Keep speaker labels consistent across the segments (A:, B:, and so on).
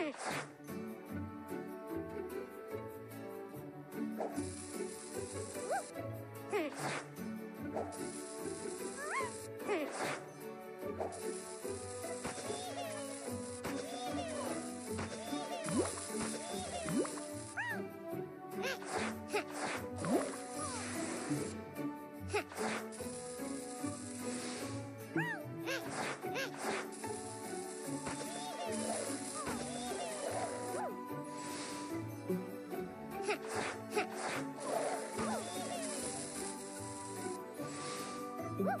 A: Mm-hmm. Woo!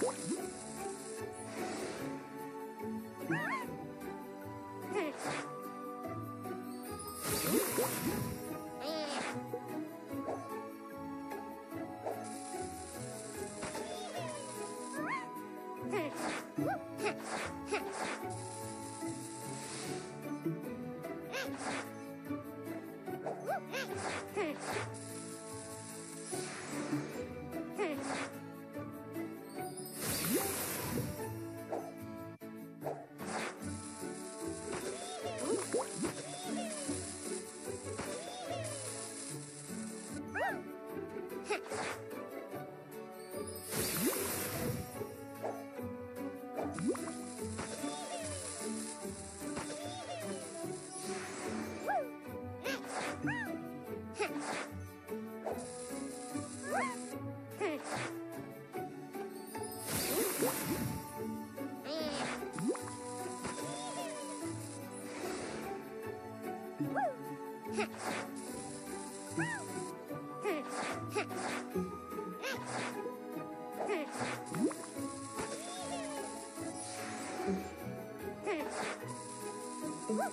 A: Thank you. What?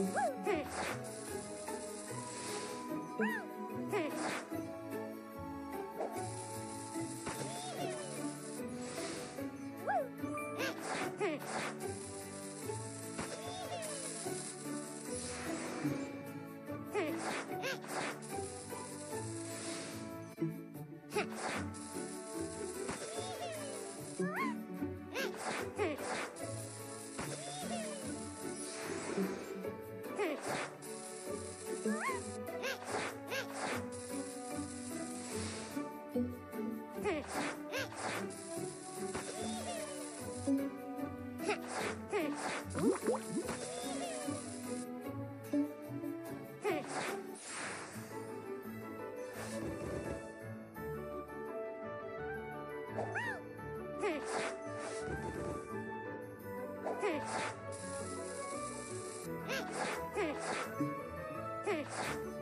A: Woo! Ha ha ha! Mm-hmm.